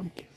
I'm.